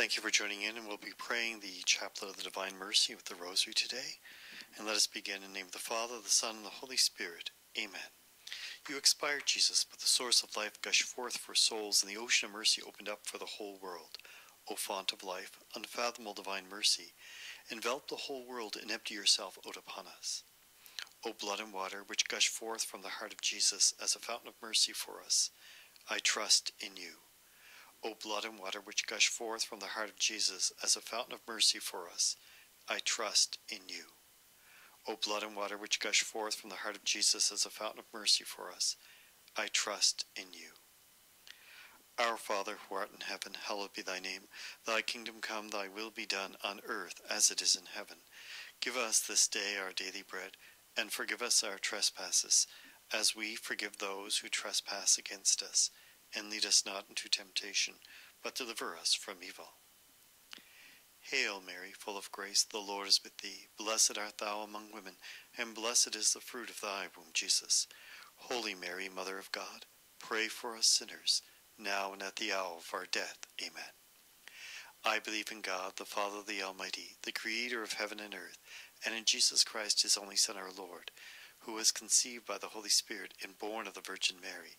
Thank you for joining in, and we'll be praying the Chaplet of the Divine Mercy with the Rosary today. And let us begin in the name of the Father, the Son, and the Holy Spirit. Amen. You expired, Jesus, but the source of life gushed forth for souls, and the ocean of mercy opened up for the whole world. O font of life, unfathomable divine mercy, envelop the whole world and empty yourself out upon us. O blood and water, which gush forth from the heart of Jesus as a fountain of mercy for us, I trust in you. O blood and water which gush forth from the heart of Jesus as a fountain of mercy for us, I trust in you. O blood and water which gush forth from the heart of Jesus as a fountain of mercy for us, I trust in you. Our Father, who art in heaven, hallowed be thy name. Thy kingdom come, thy will be done on earth as it is in heaven. Give us this day our daily bread, and forgive us our trespasses, as we forgive those who trespass against us and lead us not into temptation, but deliver us from evil. Hail Mary, full of grace, the Lord is with thee. Blessed art thou among women, and blessed is the fruit of thy womb, Jesus. Holy Mary, Mother of God, pray for us sinners, now and at the hour of our death. Amen. I believe in God, the Father, the Almighty, the Creator of heaven and earth, and in Jesus Christ, his only Son, our Lord, who was conceived by the Holy Spirit and born of the Virgin Mary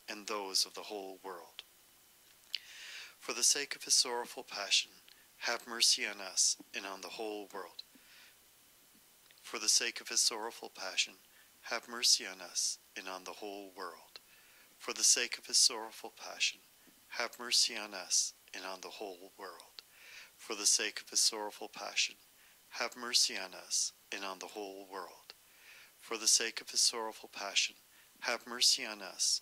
and those of the whole world. For the sake of his sorrowful passion, have mercy on us and on the whole world. For the sake of his sorrowful passion, have mercy on us and on the whole world. For the sake of his sorrowful passion, have mercy on us and on the whole world. For the sake of his sorrowful passion, have mercy on us and on the whole world. For the sake of his sorrowful passion, have mercy on us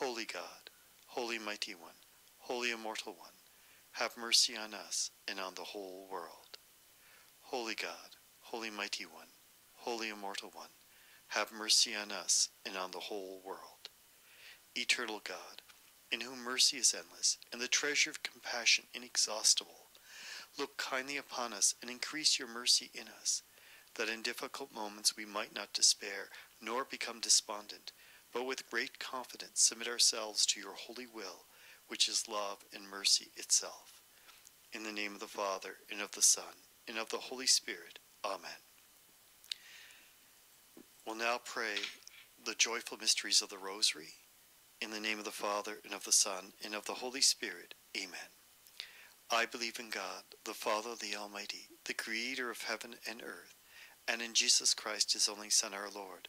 Holy God, Holy Mighty One, Holy Immortal One, have mercy on us and on the whole world. Holy God, Holy Mighty One, Holy Immortal One, have mercy on us and on the whole world. Eternal God, in whom mercy is endless and the treasure of compassion inexhaustible, look kindly upon us and increase your mercy in us, that in difficult moments we might not despair nor become despondent, but with great confidence submit ourselves to your holy will, which is love and mercy itself. In the name of the Father, and of the Son, and of the Holy Spirit. Amen. We'll now pray the joyful mysteries of the Rosary. In the name of the Father, and of the Son, and of the Holy Spirit. Amen. I believe in God, the Father, the Almighty, the Creator of heaven and earth, and in Jesus Christ, his only Son, our Lord,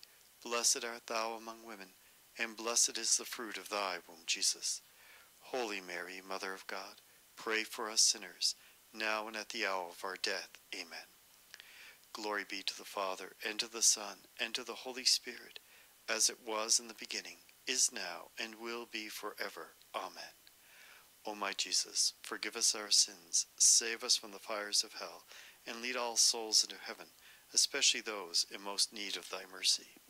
Blessed art thou among women, and blessed is the fruit of thy womb, Jesus. Holy Mary, Mother of God, pray for us sinners, now and at the hour of our death. Amen. Glory be to the Father, and to the Son, and to the Holy Spirit, as it was in the beginning, is now, and will be forever. Amen. O my Jesus, forgive us our sins, save us from the fires of hell, and lead all souls into heaven, especially those in most need of thy mercy.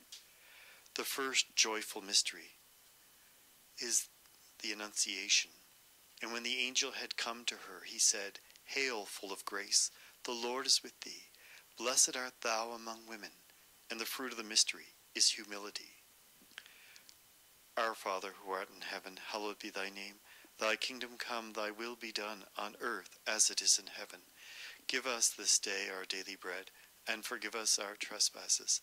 The first joyful mystery is the Annunciation. And when the angel had come to her, he said, Hail, full of grace, the Lord is with thee. Blessed art thou among women, and the fruit of the mystery is humility. Our Father, who art in heaven, hallowed be thy name. Thy kingdom come, thy will be done, on earth as it is in heaven. Give us this day our daily bread, and forgive us our trespasses,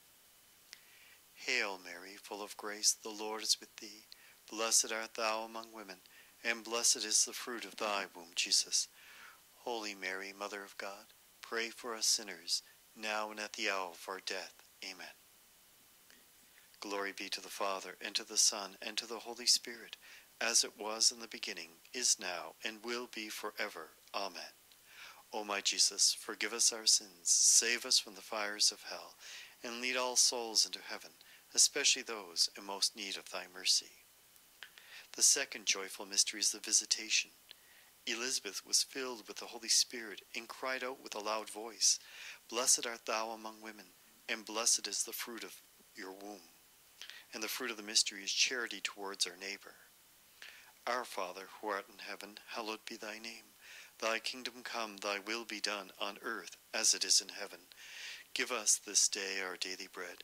Hail Mary, full of grace, the Lord is with thee. Blessed art thou among women, and blessed is the fruit of thy womb, Jesus. Holy Mary, Mother of God, pray for us sinners, now and at the hour of our death. Amen. Glory be to the Father, and to the Son, and to the Holy Spirit, as it was in the beginning, is now, and will be forever. Amen. O my Jesus, forgive us our sins, save us from the fires of hell, and lead all souls into heaven, especially those in most need of thy mercy. The second joyful mystery is the visitation. Elizabeth was filled with the Holy Spirit and cried out with a loud voice, Blessed art thou among women, and blessed is the fruit of your womb and the fruit of the mystery is charity towards our neighbor. Our Father, who art in heaven, hallowed be thy name. Thy kingdom come, thy will be done, on earth as it is in heaven. Give us this day our daily bread,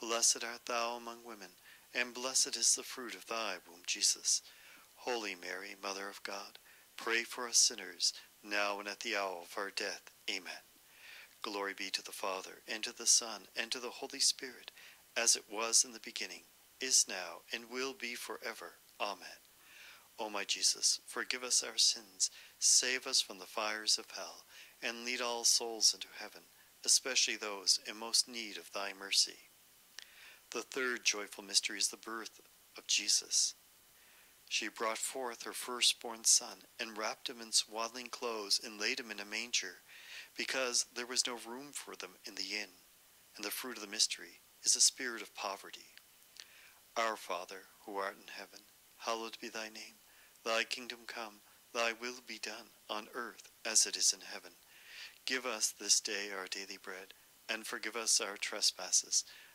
Blessed art thou among women, and blessed is the fruit of thy womb, Jesus. Holy Mary, Mother of God, pray for us sinners, now and at the hour of our death. Amen. Glory be to the Father, and to the Son, and to the Holy Spirit, as it was in the beginning, is now, and will be forever. Amen. O my Jesus, forgive us our sins, save us from the fires of hell, and lead all souls into heaven especially those in most need of thy mercy. The third joyful mystery is the birth of Jesus. She brought forth her firstborn son, and wrapped him in swaddling clothes, and laid him in a manger, because there was no room for them in the inn. And the fruit of the mystery is the spirit of poverty. Our Father, who art in heaven, hallowed be thy name. Thy kingdom come, thy will be done, on earth as it is in heaven. Give us this day our daily bread, and forgive us our trespasses,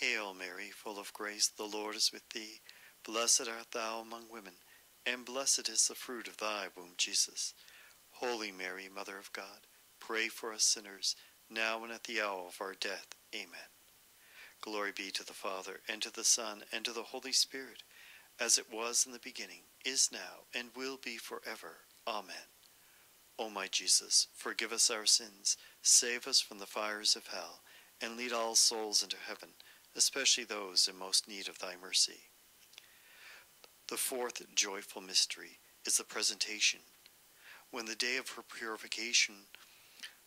Hail Mary, full of grace, the Lord is with thee. Blessed art thou among women, and blessed is the fruit of thy womb, Jesus. Holy Mary, Mother of God, pray for us sinners, now and at the hour of our death. Amen. Glory be to the Father, and to the Son, and to the Holy Spirit, as it was in the beginning, is now, and will be forever. Amen. O my Jesus, forgive us our sins, save us from the fires of hell, and lead all souls into heaven, especially those in most need of thy mercy. The fourth joyful mystery is the presentation. When the day of her purification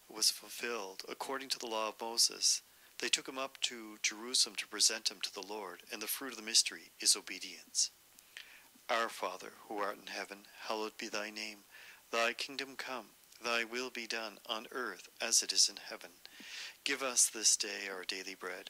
was fulfilled, according to the law of Moses, they took him up to Jerusalem to present him to the Lord, and the fruit of the mystery is obedience. Our Father, who art in heaven, hallowed be thy name. Thy kingdom come, thy will be done on earth as it is in heaven. Give us this day our daily bread,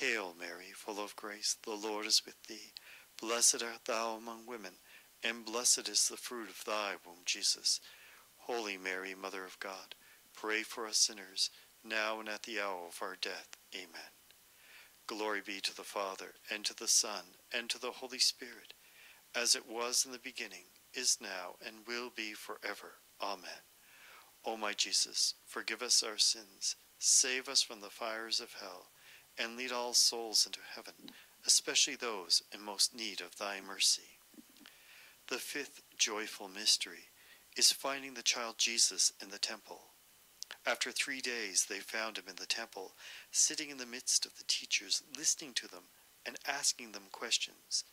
Hail Mary, full of grace, the Lord is with thee. Blessed art thou among women, and blessed is the fruit of thy womb, Jesus. Holy Mary, Mother of God, pray for us sinners, now and at the hour of our death. Amen. Glory be to the Father, and to the Son, and to the Holy Spirit, as it was in the beginning, is now, and will be forever. Amen. O my Jesus, forgive us our sins, save us from the fires of hell, and lead all souls into heaven, especially those in most need of thy mercy. The fifth joyful mystery is finding the child Jesus in the temple. After three days, they found him in the temple, sitting in the midst of the teachers, listening to them and asking them questions.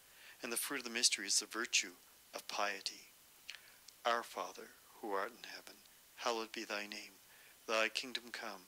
And the fruit of the mystery is the virtue of piety. Our Father, who art in heaven, hallowed be thy name. Thy kingdom come,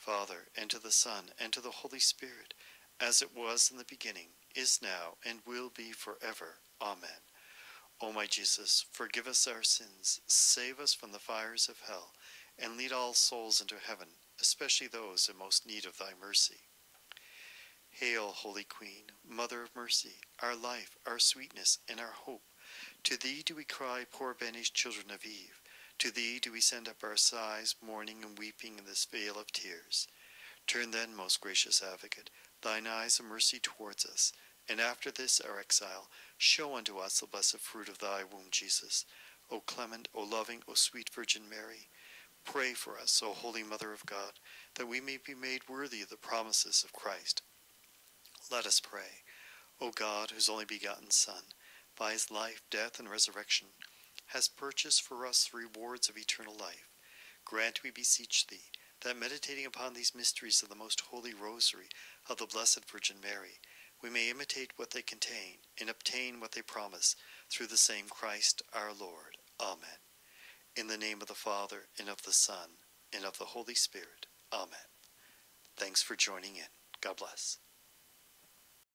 Father, and to the Son, and to the Holy Spirit, as it was in the beginning, is now, and will be forever. Amen. O my Jesus, forgive us our sins, save us from the fires of hell, and lead all souls into heaven, especially those in most need of thy mercy. Hail, Holy Queen, Mother of Mercy, our life, our sweetness, and our hope. To thee do we cry, poor banished children of Eve. To thee do we send up our sighs, mourning and weeping in this vale of tears. Turn then, most gracious advocate, thine eyes of mercy towards us, and after this our exile, show unto us the blessed fruit of thy womb, Jesus. O clement, O loving, O sweet Virgin Mary, pray for us, O Holy Mother of God, that we may be made worthy of the promises of Christ. Let us pray. O God, whose only begotten Son, by his life, death, and resurrection, has purchased for us the rewards of eternal life. Grant, we beseech thee, that meditating upon these mysteries of the most holy rosary of the Blessed Virgin Mary, we may imitate what they contain and obtain what they promise through the same Christ our Lord. Amen. In the name of the Father, and of the Son, and of the Holy Spirit. Amen. Thanks for joining in. God bless.